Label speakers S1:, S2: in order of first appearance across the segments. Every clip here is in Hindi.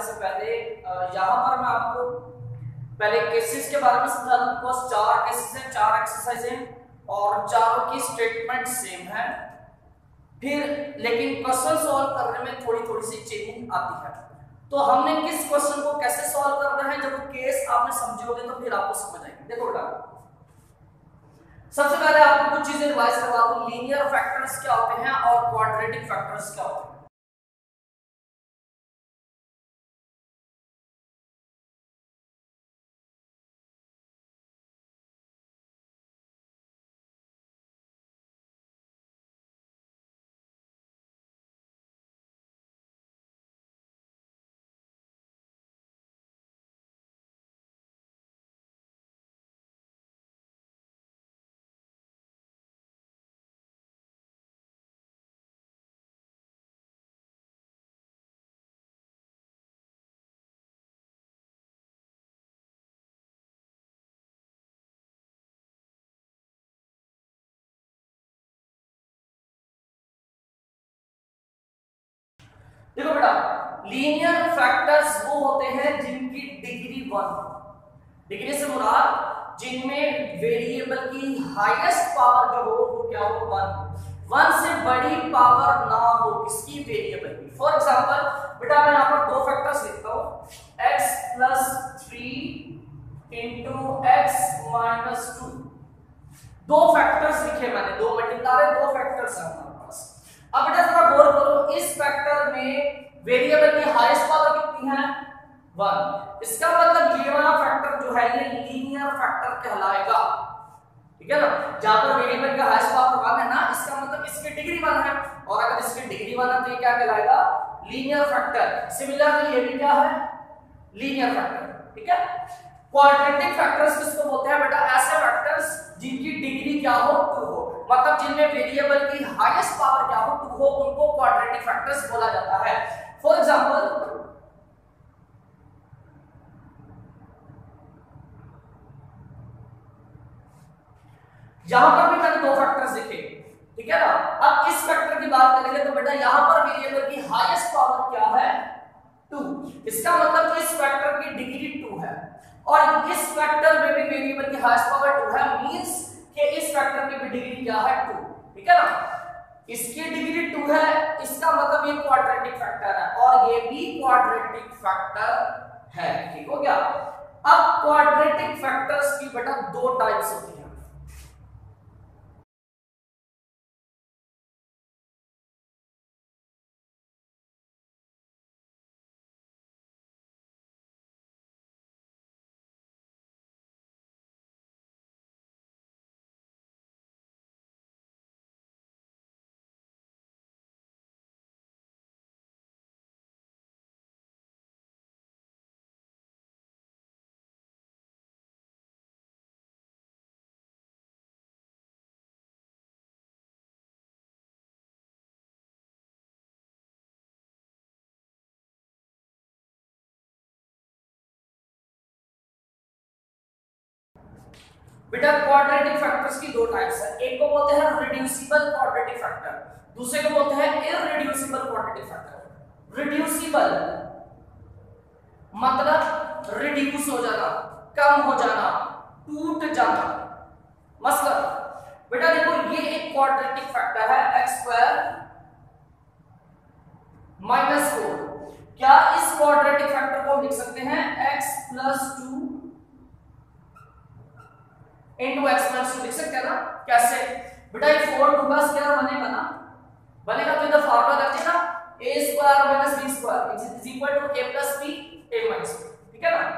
S1: से पहले यहाँ पर मैं आपको पहले केसेस के बारे में समझा दूँ। बिकॉज़ चार केसेस हैं, चार एक्सरसाइज हैं और चारों की स्टेटमेंट सेम है। फिर, लेकिन क्वेश्चन सॉल्व करने में थोड़ी थोड़ी सी चेंजिंग आती है। तो हमने किस क्वेश्चन को कैसे सॉल्व करना है? जब केस आपने समझोगे तो फिर आपको समझ आएगी। देखो बेटा, सबसे पहले आपको कुछ चीज़ें रिवाइज करवा दूँ। लीनियर फैक्टर्स क्या होते हैं और क्वाड्रेटिक फैक्टर्स क्या होते हैं? देखो बेटा लीनियर फैक्टर्स वो होते हैं जिनकी डिग्री वन डिग्री से मुराद, जिनमें वेरिएबल की हाईएस्ट पावर जो हो, वो क्या हो? वन वन से बड़ी पावर ना हो, किसकी वेरिएबल की? फॉर एग्जांपल बेटा मैं यहाँ पर दो फैक्टर्स लिखता हूँ। X plus three into x minus two दो फैक्टर्स लिखे मैंने, दो मल्टीप्लाई दो फैक्टर्स हैं। अब बेटा जरा गौर करो, इस फैक्टर में वेरिएबल की हाईएस्ट पावर कितनी है? वन इसका मतलब ये वाला फैक्टर जो है, ये लीनियर फैक्टर कहलाएगा। ठीक है ना? जहाँ पर वेरिएबल का हाईएस्ट पावर वन है ना, इसका मतलब इसकी डिग्री वन है। और अगर इसकी डिग्री वन है तो ये क्या कहलाएगा? लीनियर फैक्टर सिमिलरली ये भी क्या है? लीनियर फैक्टर ठीक है? क्वाड्रेटिक फैक्टर्स किसको बोलते हैं बेटा? ऐसे फैक्टर्स जिनकी डिग्री क्या हो टू हो। मतलब जिनमें वेरिएबल की हाईएस्ट पावर क्या हो टू हो, उनको क्वाड्रेटिक फैक्टर्स बोला जाता है। फॉर एग्जांपल यहाँ पर भी मैंने दो फैक्टर्स लिखे ठीक है ना? अब इस फैक्टर की बात करेंगे तो बेटा यहाँ पर वेरिएबल की हाईएस्ट पावर क्या है? टू इसका मतलब इस फैक्टर की डिग्री टू है। और इस फैक्टर में भी वेरिएबल की हाईएस्ट पावर टू है मींस कि इस फैक्टर की भी डिग्री क्या है टू ठीक है ना? इसकी डिग्री टू है, इसका मतलब ये क्वाड्रेटिक फैक्टर है और ये भी क्वाड्रेटिक फैक्टर है। ठीक हो गया? अब क्वाड्रेटिक फैक्टर्स की बेटा दो टाइप्स होती है। बेटा क्वाड्रेटिक फैक्टर्स की दो टाइप्स है। एक को बोलते हैं रिड्यूसिबल क्वाड्रेटिक फैक्टर दूसरे को बोलते हैं इररिड्यूसिबल क्वाड्रेटिक फैक्टर रिड्यूसिबल मतलब रिड्यूस हो जाना, कम हो जाना, टूट जाना। मतलब बेटा देखो, ये एक क्वाड्रेटिक फैक्टर है, x स्क्वायर माइनस फोर क्या इस क्वाड्रेटिक फैक्टर को लिख सकते हैं? x plus two into x minus two लिख सकते हैं ना? कैसे? बेटा, ये फोर टू का स्क्वायर बनेगा ना? बनेगा तो इधर फॉर्मूला रखते ना a square minus b square is equal to a plus b a minus b ठीक है ना?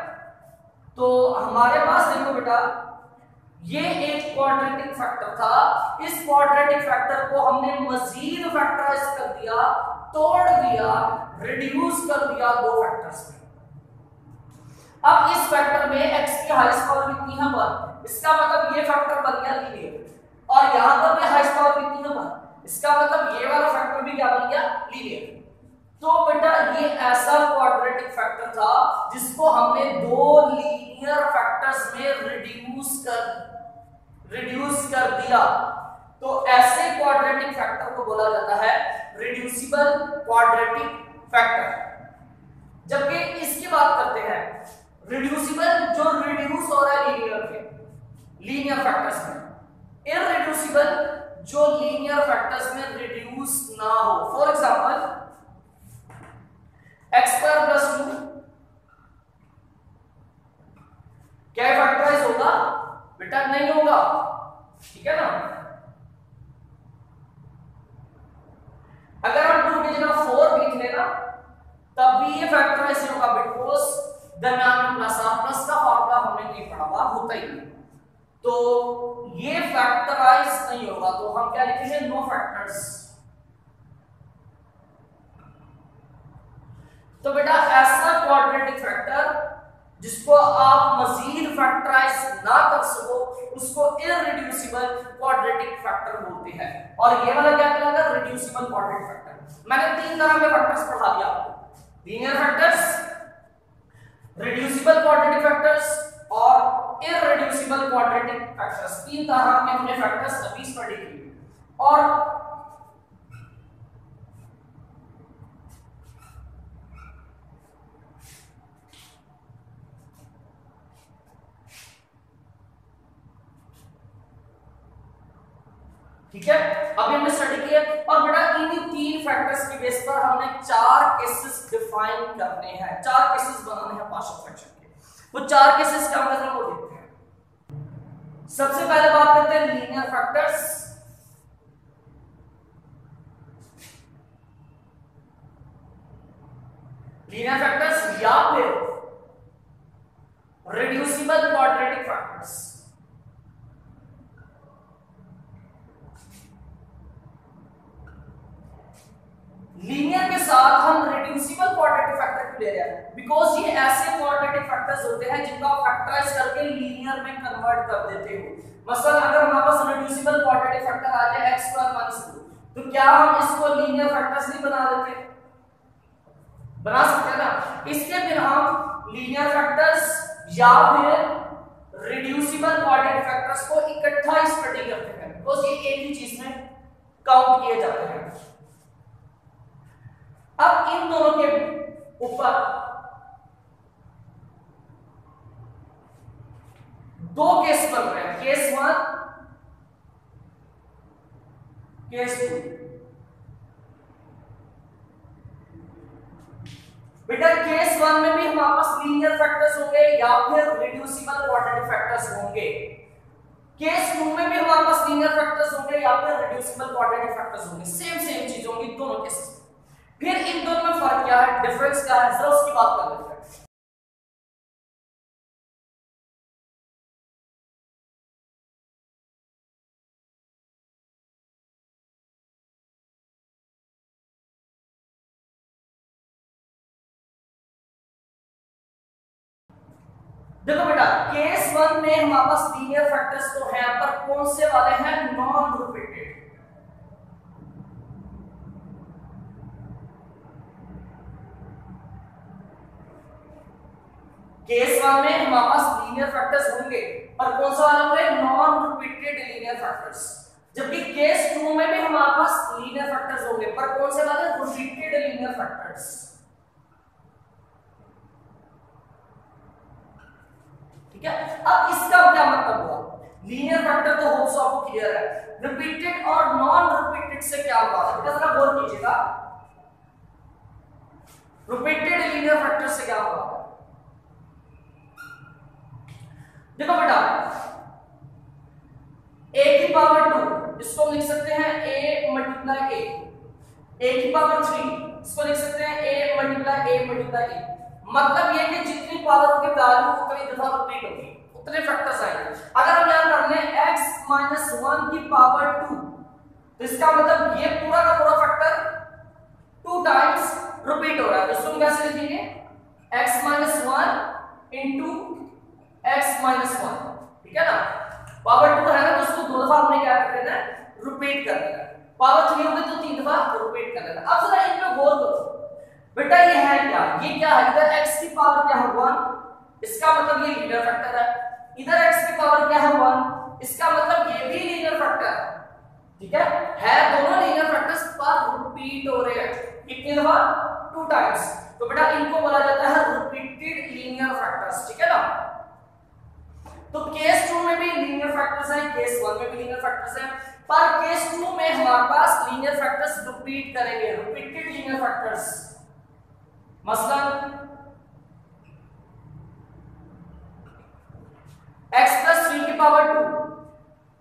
S1: तो हमारे पास देखो बेटा, ये एक क्वाड्रेटिक फैक्टर था। इस क्वाड्रेटिक फैक्टर को हमने मजीद फैक्टराइज कर दिया, तोड़ दिया रिड्यूस कर दिया दो फैक्टर्स में। अब इस फैक्टर में x की हाईएस्ट पावर कितनी है? 1 इसका मतलब ये फैक्टर बन गया लीनियर और यहाँ पर भी हाईएस्ट पावर कितनी है। वन इसका मतलब ये वाला फैक्टर भी क्या बन गया? लीनियर तो बेटा, ये ऐसा क्वाड्रेटिक फैक्टर था जिसको हमने दो लीनियर फैक्टर्स में रिड्यूस कर रिड्यूस कर दिया। तो ऐसे क्वाड्रेटिक फैक्टर को बोला जाता है रिड्यूसिबल क्वाड्रेटिक फैक्टर जबकि इसकी बात करते हैं रिड्यूसिबल जो रिड्यूस हो रहा है लीनियर में लीनियर फैक्टर्स में। इररिड्यूसिबल जो लीनियर फैक्टर्स में रिड्यूस ना हो। For example x square plus two क्या फैक्टराइज होगा? बेटा नहीं होगा। ठीक है ना? अगर हम टू की जगह फोर लिख लेना तब भी ये फैक्टराइज होगा बिकॉज़ दरमियान प्लस का फॉर्मूला हमने नहीं पढ़ा हुआ, होता ही नहीं। तो ये फैक्टराइज नहीं होगा तो हम क्या लिखेंगे? नो फैक्टर्स तो बेटा, ऐसा क्वाड्रेटिक फैक्टर जिसको आप मजीद फैक्टराइज ना कर सको, उसको इररिड्यूसिबल क्वाड्रेटिक फैक्टर बोलते हैं। और ये वाला क्या कहलाता है रिड्यूसिबल क्वाड्रेटिक फैक्टर मैंने तीन तरह के फैक्टर्स पढ़ा दिया आपको। Linear factors reducible quadratic factors और इररिड्यूसिबल क्वाड्रेटिक फैक्टर्स तीन तरह के हमने फैक्टर्स अभी स्टडी किए और ठीक है? अभी हमने स्टडी किया और बेटा, इन्हीं तीन फैक्टर्स की बेस पर हमने चार केसेस डिफाइन करने हैं। चार केसेस बनाने हैं पार्शियल फ्रैक्शन के। वो चार केसेस क्या जरा हैं? सबसे पहले बात करते हैं लीनियर फैक्टर्स लीनियर फैक्टर्स या फिर रिड्यूसिबल क्वाड्रेटिक फैक्टर्स लीनियर के साथ हम रिड्यूसिबल क्वाड्रेटिक फैक्टर क्यों ले रहे हैं बिकॉज़ ये ऐसे क्वाड्रेटिक फैक्टर्स होते हैं जिनको फैक्टराइज करके लीनियर में कन्वर्ट कर देते हो। मसलन अगर हमारे पास रिड्यूसिबल क्वाड्रेटिक फैक्टर आ जाए, x स्क्वायर तो क्या हम इसको लीनियर फैक्टर्स नहीं बना देते? बना सकते हैं ना? इसके बिना हम लीनियर फैक्टर्स या फिर रिड्यूसिबल क्वाड्रेटिक फैक्टर्स को इकट्ठा स्टडी करते हैं। बिकॉज़ ये एक ही चीज़ में काउंट किए जाते हैं। अब इन दोनों के ऊपर। दो केस बन रहे हैं। केस वन केस टू बेटा केस वन में भी हमारे पास लीनियर फैक्टर्स होंगे या फिर रिड्यूसिबल क्वाड्रेटिक फैक्टर्स होंगे। केस टू में भी हमारे पास लीनियर फैक्टर्स होंगे या फिर रिड्यूसिबल क्वाड्रेटिक फैक्टर्स होंगे। सेम सेम चीज़ होंगी, दोनों केसेस फिर इन दोनों में फ़र्क क्या है? डिफरेंस क्या है? जरा उसकी बात कर लेते हैं। देखो बेटा केस वन में हमारे पास लीनियर फैक्टर्स तो हैं, पर कौन से वाले हैं? नॉन रिपीटेड केस वन में हमारे पास लीनियर फैक्टर्स होंगे और कौन सा वाला होंगे? नॉन रिपीटेड लीनियर फैक्टर्स जबकि केस टू में भी हमारे पास लीनियर फैक्टर्स होंगे, पर कौन से वाले? रिपीटेड लीनियर फैक्टर्स ठीक है? अब इसका क्या मतलब हुआ? लीनियर फैक्टर तो होप्स आपको क्लियर है. रिपीटेड और नॉन रिपीटेड से क्या हुआ? बेटा जरा गौर कीजिएगा। रिपीटेड लीनियर फैक्टर से क्या हुआ? देखो बेटा ए की पावर टू इसको लिख सकते हैं ए मल्टीप्लाई ए ए की पावर थ्री इसको लिख सकते हैं ए मल्टीप्लाई ए मल्टीप्लाई ए मतलब ये कि जितनी पावर की वैल्यू उतनी दफ़ा रिपीट होगी, उतने फैक्टर्स आएँगे। अगर हम यहाँ कर लें x माइनस वन की पावर टू तो इसका मतलब ये पूरा का पूरा फैक्टर टू टाइम्स रिपीट हो रहा है। तो इसको कैसे लिखेंगे? X minus one into x minus one ठीक है ना? पावर टू है ना तो उसको दो दफ़ा हमने क्या कर देना? है रिपीट कर देना। पावर थ्री होगी तो तीन दफ़ा रिपीट कर देना। अब जरा इनमें गौर करो। बेटा, ये है क्या? ये क्या है? इधर x की पावर क्या है? वन इसका मतलब ये लीनियर फैक्टर है। इधर x की पावर क्या है? वन इसका मतलब ये भी लीनियर फैक्टर है। ठीक है? है दोनों लीनियर फैक्टर्स पर रिपीट हो रहे हैं। कितनी दफ़ा? टू टाइम्स तो बेटा, इनको बोला जाता है रिपीटेड फैक्टर्स हैं केस वन में भी लीनियर फैक्टर्स हैं, पर केस टू में हमारे पास लीनियर फैक्टर्स रिपीट करेंगे रिपीटेड लीनियर फैक्टर्स मसलन, x प्लस थ्री की पावर टू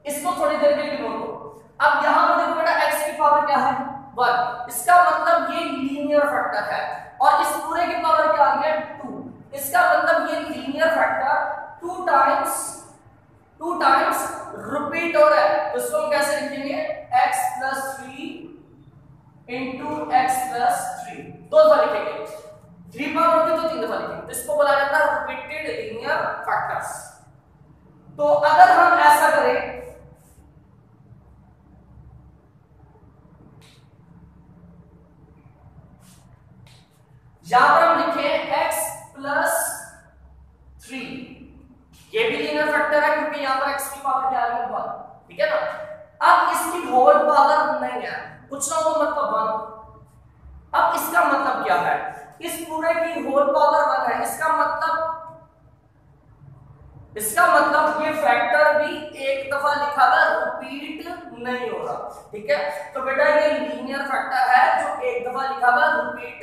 S1: इसको थोड़ी देर के लिए इग्नोर करो। अब यहाँ पर देखो बेटा, x की पावर क्या है? वन इसका मतलब ये लीनियर फैक्टर है, और इस पूरे की पावर क्या आ गया टू इसका मतलब ये linear factor two times two times repeat हो रहा है। तो इसको हम कैसे लिखेंगे? X plus three into x plus three दो दफ़ा लिखेंगे। थ्री पावर होगी तो तीन दफ़ा लिखेंगे। तो इसको बोला जाता है रिपीटेड लीनियर फैक्टर्स तो अगर हम ऐसा करें, यहाँ पर हम लिखे x प्लस थ्री ये भी लीनियर फैक्टर है, क्योंकि यहाँ पर x की पावर क्या आ गई वन ठीक है ना? अब इसकी होल पावर नहीं है। कुछ ना हो मतलब वन अब इसका मतलब क्या है? इस पूरे की होल पावर वन है। इसका मतलब इसका मतलब ये फैक्टर भी एक दफ़ा लिखा था रिपीट नहीं हो रहा, ठीक है? तो बेटा ये लीनियर फैक्टर है जो एक दफ़ा लिखा था रिपीट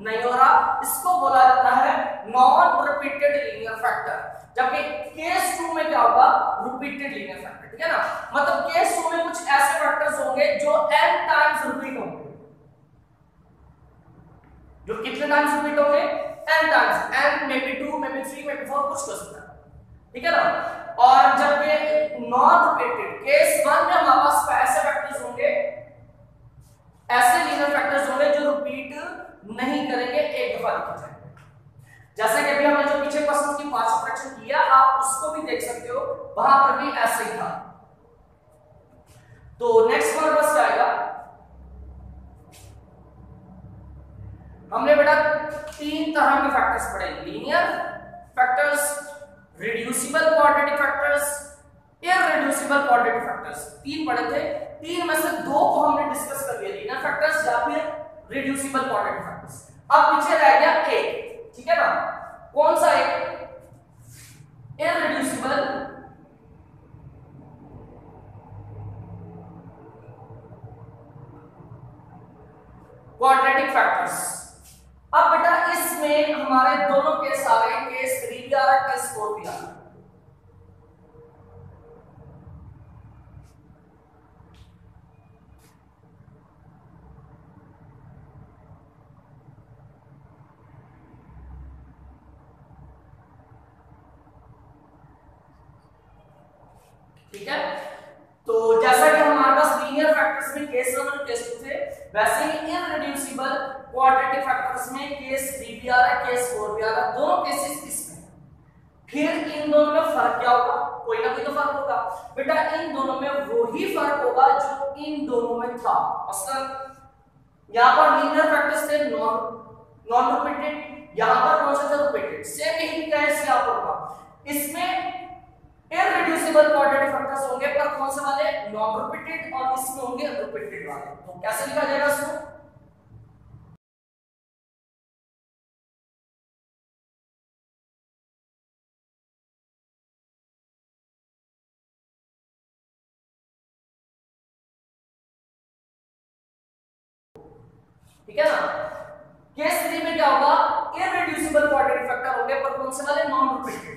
S1: नहीं हो रहा। इसको बोला जाता है नॉन रिपीटेड लीनियर फैक्टर जबकि केस टू में क्या होगा? रिपीटेड लीनियर फैक्टर ठीक है ना? मतलब केस टू में कुछ ऐसे फैक्टर्स होंगे जो n टाइम्स रिपीट होंगे। जो कितने टाइम्स रिपीट होंगे? n times n maybe 2 maybe 3 maybe 4 कुछ कर सकता है ठीक है ना? और जब ये नॉन रिपीटेड केस वन में हमारे पास ऐसे फैक्टर्स होंगे? ऐसे लीनियर फैक्टर्स होंगे जो रिपीट नहीं करेंगे, एक दफ़ा लिखे जाएँगे जैसे कि अभी हमने जो पीछे क्वेश्चन की पाँच फ्रैक्शन किया, आप उसको भी देख सकते हो। वहाँ पर भी ऐसे ही था। तो नेक्स्ट हमारे पास क्या आएगा हमने बेटा तीन तरह के फैक्टर्स पढ़े। Linear factors reducible quadratic factors irreducible quadratic factors तीन पढ़े थे। तीन में से दो को हमने डिस्कस कर लिया। लीनियर फैक्टर्स या फिर रिड्यूसिबल क्वाड्रेटिक फैक्टर्स अब पीछे रह गया एक है ना कौन सा एक इररिड्यूसिबल क्वाड्रेटिक फैक्टर्स अब बेटा, इसमें हमारे दोनों केस आ गए केस थ्री भी आ रहा है केस फोर भी आ रहा है ठीक है? तो जैसा कि हमारे पास लीनियर फैक्टर्स में केस वन और केस टू थे, वैसे ही इररिड्यूसिबल क्वाड्रेटिक फैक्टर्स में केस थ्री भी आ रहा है केस फोर भी आ रहा है, दोनों केसेस इसमें फिर इन दोनों में फ़र्क क्या होगा? कोई ना कोई तो फ़र्क होगा। बेटा, इन दोनों में वही फ़र्क होगा जो इन दोनों में था। मसलन यहाँ पर लीनियर फैक्टर्स थे नॉन नॉन रिपीटेड यहाँ पर कौन सा था? रिपीटेड सेम यही केस यहाँ पर होगा इसमें इररिड्यूसिबल क्वाड्रेटिक फैक्टर्स होंगे, पर कौन से वाले? नॉन रिपीटेड और इसमें होंगे रिपीटेड वाले। तो कैसे लिखा जाएगा इसको? ठीक है ना? केस थ्री में क्या होगा? इररिड्यूसिबल क्वाड्रेटिक फैक्टर होंगे, पर कौन से वाले? नॉन रिपीटेड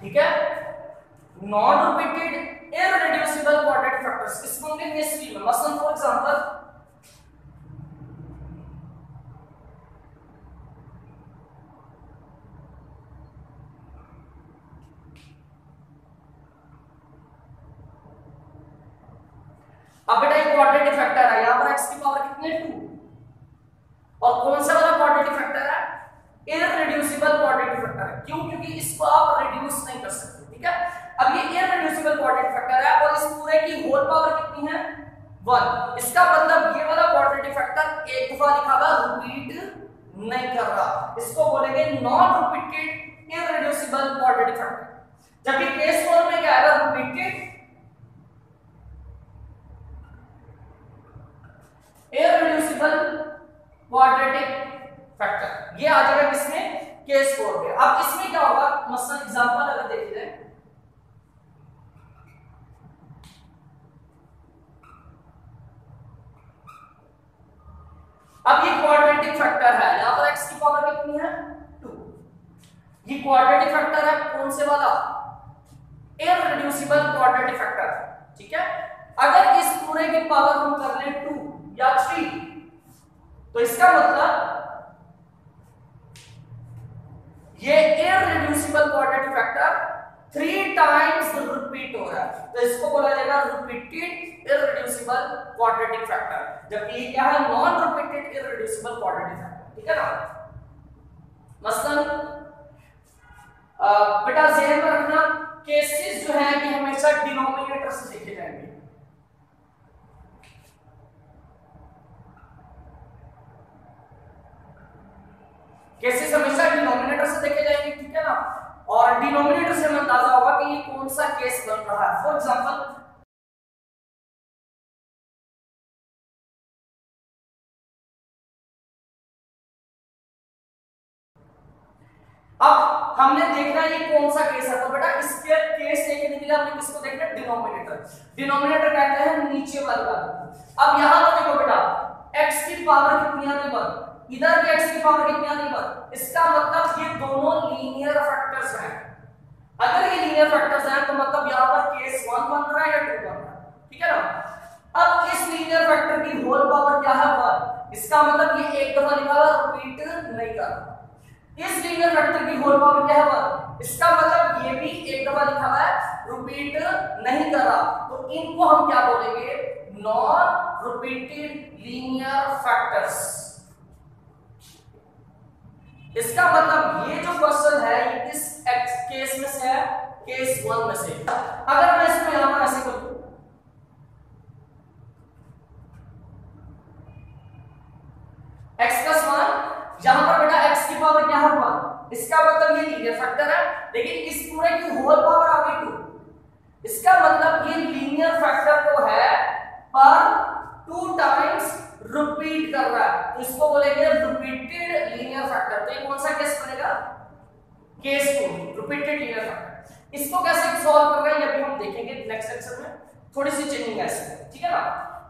S1: ठीक है फैक्टर्स इसमें होंगे केस थ्री में मसलन फॉर एग्जांपल अब बेटा ये क्वाड्रेटिक फैक्टर है। यहाँ पर x की पावर कितनी है? 2 और कौन सा वाला क्वाड्रेटिक फैक्टर है? इररिड्यूसिबल क्वाड्रेटिक फैक्टर क्यों? क्योंकि इसको आप रिड्यूस नहीं कर सकते ठीक है अब ये इररिड्यूसिबल क्वाड्रेटिक है इस पूरे की होल पावर कितनी है? 1 इसका मतलब ये वाला क्वाड्रेटिक फैक्टर एक दफ़ा लिखा हुआ रिपीट नहीं कर रहा। इसको बोलेंगे non repeated irreducible quadratic factor जबकि केस 4 में क्या आएगा? रिपीटेड इररिड्यूसिबल क्वाड्रेटिक फैक्टर ये आ जाएगा किसमें? केस फोर पे अब इसमें क्या होगा? मसलन एग्जांपल अगर देखिए जाए अब ये क्वाड्रेटिक फैक्टर है यहाँ पर x की पावर कितनी है 2 ये क्वाड्रेटिक फैक्टर है कौन से वाला इररिड्यूसिबल क्वाड्रेटिक फैक्टर ठीक है अगर इस पूरे की पावर हम कर लें 2 या 3 तो इसका मतलब ये irreducible quadratic factor three times repeat हो रहा है। तो इसको बोला जाएगा रिपीटेड इररिड्यूसिबल क्वाड्रेटिक फैक्टर जबकि ये क्या है? Non repeated irreducible quadratic factor ठीक है ना? मसलन बेटा जहन में रखना केसेस जो है ये हमेशा डिनोमिनेटर से देखे जाएँगे। केसेस हमेशा डिनोमिनेटर से देखे जाएँगे, ठीक है ना? और डिनोमिनेटर से अंदाज़ा होगा कि ये कौन सा केस बन रहा है। फॉर एग्जांपल अब हमने देखना है ये कौन सा केस है। तो बेटा, इसके केस देखने के लिए हमने किसको देखना है? डिनोमिनेटर डिनोमिनेटर कहते हैं नीचे वाली बात अब यहाँ पर देखो बेटा, x की पावर कितनी आने पर इधर के x की पावर कितनी आने पर इसका मतलब ये दोनों लीनियर फैक्टर्स हैं। अगर ये लीनियर फैक्टर्स हैं तो मतलब यहाँ पर केस 1 बन रहा है या 2 बन रहा है? ठीक है ना? अब इस लीनियर फैक्टर की होल पावर क्या है? 1 इसका मतलब ये एक दफ़ा हुआ रिपीट नहीं कर। इस लीनियर फैक्टर की होल पावर क्या है? 1 इसका मतलब ये भी एक दफ़ा लिखा हुआ है रिपीट नहीं कर। रहा तो इनको हम क्या बोलेंगे? नॉन रिपीटेड लीनियर फैक्टर्स इसका मतलब ये जो क्वेश्चन है, ये किस केस में से है? केस वन में से। अगर मैं इसको यहाँ पर ऐसे करूँ। X प्लस वन यहाँ पर बेटा x की पावर क्या है वन इसका मतलब ये लीनियर फैक्टर है, लेकिन इस पूरे की होल पावर आ गई टू इसका मतलब ये लीनियर फैक्टर तो है, पर टू टाइम्स रिपीट कर रहा है। तो इसको बोलेंगे रिपीटेड लीनियर फैक्टर तो ये कौन सा केस बनेगा? Case two repeated linear factor इसको कैसे सॉल्व कर रहे हैं ये भी हम देखेंगे नेक्स्ट लेक्चर में। थोड़ी सी चेंजिंग है इसमें ठीक है ना?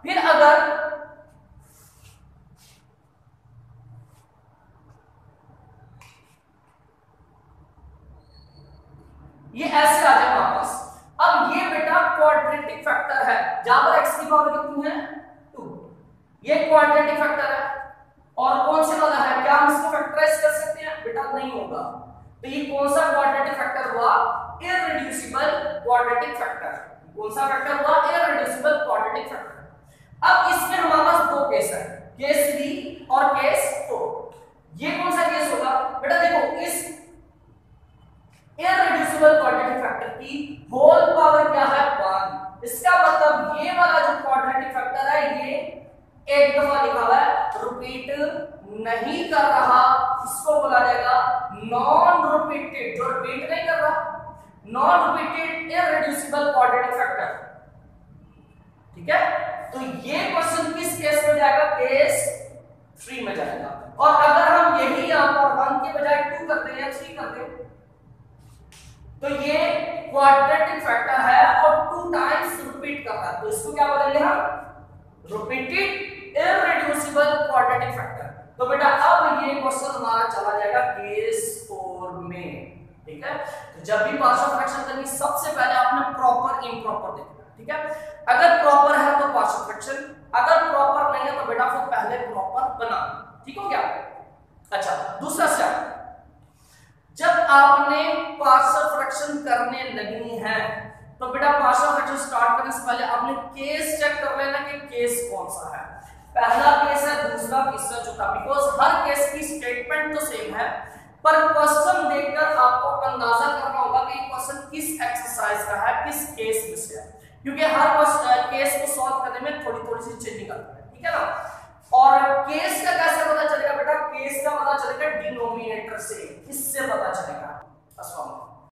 S1: फिर अगर ये ऐसे आ जाए वापस। अब ये बेटा क्वाड्रेटिक फैक्टर है। पर x की पावर कितनी है? ये क्वाड्रेटिक फैक्टर है और कौन से वाला है क्या फैक्टराइज कर सकते हैं बेटा नहीं होगा। तो ये कौन सा क्वाड्रेटिक फैक्टर हुआ? इररिड्यूसिबल क्वाड्रेटिक फैक्टर कौन सा फैक्टर हुआ? इररिड्यूसिबल क्वाड्रेटिक फैक्टर अब इसमें हमारे पास दो केस है केस 3 और केस 4 ये कौन सा केस होगा? बेटा देखो, इस इररिड्यूसिबल क्वाड्रेटिक फैक्टर की होल पावर क्या है? 1 इसका मतलब ये वाला जो क्वाड्रेटिक फैक्टर है, ये एक दफ़ा लिखा हुआ है रिपीट नहीं कर रहा, इसको बोला जाएगा नॉन रिपीटेड जो रिपीट नहीं कर रहा non repeated irreducible quadratic factor ठीक है? तो ये क्वेश्चन किस केस में जाएगा? केस थ्री में जाएगा। और अगर हम यही यहाँ पर वन के बजाय टू करते हैं या थ्री करते हैं तो ये क्वाड्रेटिक फैक्टर है और टू टाइम्स रिपीट करता है। तो इसको क्या बोलेंगे हम? रिपीटेड इररिड्यूसिबल क्वाड्रेटिक फैक्टर तो बेटा, अब ये क्वेश्चन हमारा चला जाएगा केस 4 में, ठीक है? तो जब भी पार्शियल फ्रैक्शन करनी, सबसे पहले आपने प्रॉपर इम्प्रॉपर देखना, ठीक है? अगर प्रॉपर है तो पार्शियल फ्रैक्शन अगर प्रॉपर नहीं है तो बेटा, फिर पहले प्रॉपर बना ठीक हो गया? अच्छा दूसरा स्टेप जब आपने पार्शियल फ्रैक्शन करने लगनी है तो बेटा पार्शियल फ्रैक्शन स्टार्ट करने से पहले आपने केस चेक कर लेना कि केस कौन सा है। पहला केस है, दूसरा तीसरा चौथा। बिकॉज़ हर केस की स्टेटमेंट तो सेम है, पर क्वेश्चन देखकर आपको अंदाज़ा करना होगा कि क्वेश्चन किस एक्सरसाइज का है, किस केस में से है। क्योंकि हर केस को सॉल्व करने में थोड़ी थोड़ी सी चेंजिंग आती है, ठीक है ना? और केस का कैसे पता चलेगा बेटा? केस का पता चलेगा डिनोमिनेटर से, किससे पता चलेगा? अस्सलाम